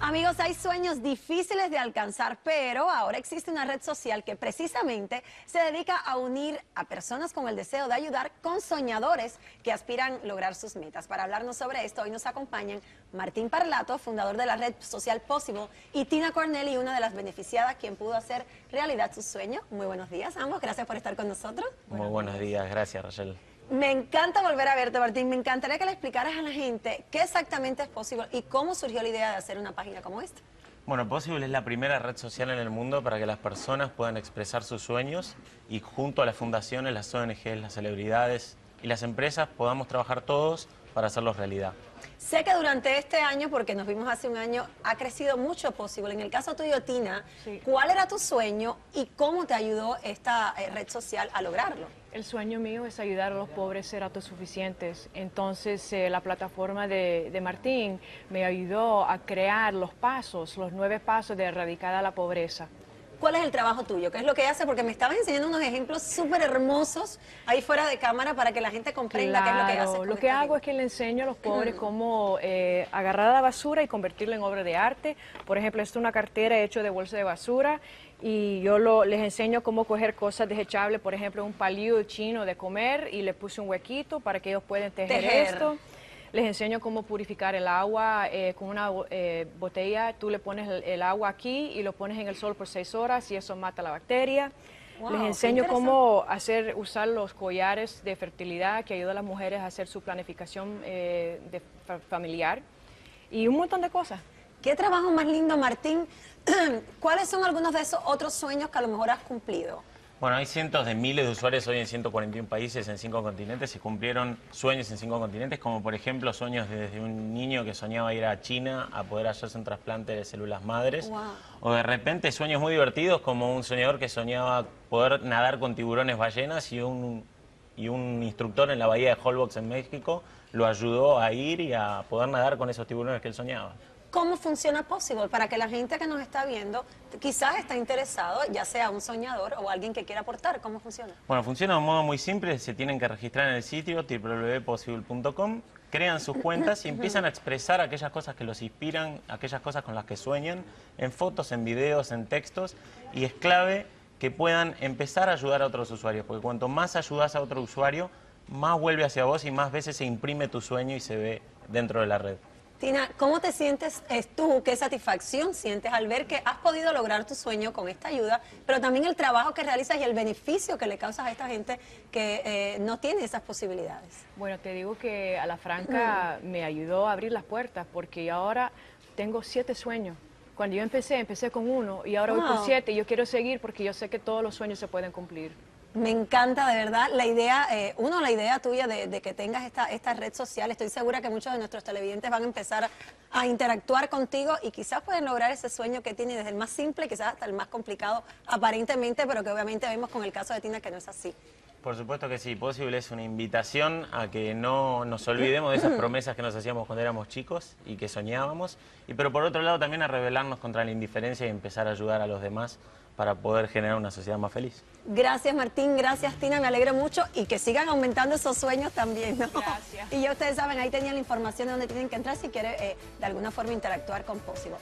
Amigos, hay sueños difíciles de alcanzar, pero ahora existe una red social que precisamente se dedica a unir a personas con el deseo de ayudar con soñadores que aspiran a lograr sus metas. Para hablarnos sobre esto, hoy nos acompañan Martín Parlato, fundador de la red social Possible, y Tina Corneli, una de las beneficiadas, quien pudo hacer realidad su sueño. Muy buenos días ambos, gracias por estar con nosotros. Muy buenos días, gracias Rachel. Me encanta volver a verte, Martín. Me encantaría que le explicaras a la gente qué exactamente es Possible y cómo surgió la idea de hacer una página como esta. Bueno, Possible es la primera red social en el mundo para que las personas puedan expresar sus sueños y junto a las fundaciones, las ONGs, las celebridades y las empresas podamos trabajar todos para hacerlos realidad. Sé que durante este año, porque nos vimos hace un año, ha crecido mucho Possible. En el caso tuyo, Tina, ¿cuál era tu sueño y cómo te ayudó esta eh, red social a lograrlo? El sueño mío es ayudar a los pobres a ser autosuficientes. Entonces, eh, la plataforma de, de, Martín me ayudó a crear los pasos, los nueve pasos de erradicar la pobreza. ¿Cuál es el trabajo tuyo? ¿Qué es lo que hace? Porque me estabas enseñando unos ejemplos súper hermosos ahí fuera de cámara para que la gente comprenda qué es lo que hace. Lo que hago es que le enseño a los pobres cómo eh, agarrar la basura y convertirla en obra de arte. Por ejemplo, esto es una cartera hecha de bolsa de basura y yo lo, les enseño cómo coger cosas desechables, por ejemplo, un palillo chino de comer y le puse un huequito para que ellos puedan tejer, esto. Les enseño cómo purificar el agua eh, con una eh, botella. Tú le pones el, agua aquí y lo pones en el sol por seis horas y eso mata la bacteria. Les enseño cómo hacer, usar los collares de fertilidad que ayudan a las mujeres a hacer su planificación eh, de, familiar y un montón de cosas. ¿Qué trabajo más lindo, Martín? ¿Cuáles son algunos de esos otros sueños que a lo mejor has cumplido? Bueno, hay cientos de miles de usuarios hoy en 141 países, en cinco continentes. Se cumplieron sueños en cinco continentes, como por ejemplo sueños desde un niño que soñaba ir a China a poder hacerse un trasplante de células madres. O de repente sueños muy divertidos, como un soñador que soñaba poder nadar con tiburones ballenas y un, y un instructor en la bahía de Holbox en México lo ayudó a ir y a poder nadar con esos tiburones que él soñaba cómo funciona Possible para que la gente que nos está viendo quizás está interesado, ya sea un soñador o alguien que quiera aportar. ¿Cómo funciona? Bueno, funciona de un modo muy simple. Se tienen que registrar en el sitio www.possible.com, crean sus cuentas y empiezan a expresar aquellas cosas que los inspiran, aquellas cosas con las que sueñan, en fotos, en videos, en textos. Y es clave que puedan empezar a ayudar a otros usuarios, porque cuanto más ayudas a otro usuario, más vuelve hacia vos y más veces se imprime tu sueño y se ve dentro de la red. Tina, ¿cómo te sientes tú? ¿Qué satisfacción sientes al ver que has podido lograr tu sueño con esta ayuda, pero también el trabajo que realizas y el beneficio que le causas a esta gente que eh, no tiene esas posibilidades? Bueno, te digo que a la franca me ayudó a abrir las puertas porque ahora tengo siete sueños. Cuando yo empecé, empecé con uno y ahora voy con siete y yo quiero seguir porque yo sé que todos los sueños se pueden cumplir. Me encanta de verdad la idea, eh, uno, la idea tuya de, que tengas esta, esta red social. Estoy segura que muchos de nuestros televidentes van a empezar a, interactuar contigo y quizás pueden lograr ese sueño que tiene desde el más simple, quizás hasta el más complicado aparentemente, pero que obviamente vemos con el caso de Tina que no es así. Por supuesto que sí, posible es una invitación a que no nos olvidemos de esas promesas que nos hacíamos cuando éramos chicos y que soñábamos, y pero por otro lado también a rebelarnos contra la indiferencia y empezar a ayudar a los demás para poder generar una sociedad más feliz. Gracias Martín, gracias Tina, me alegro mucho y que sigan aumentando esos sueños también, ¿no? Gracias. Y ya ustedes saben, ahí tenían la información de dónde tienen que entrar si quieren eh, de alguna forma interactuar con Possible.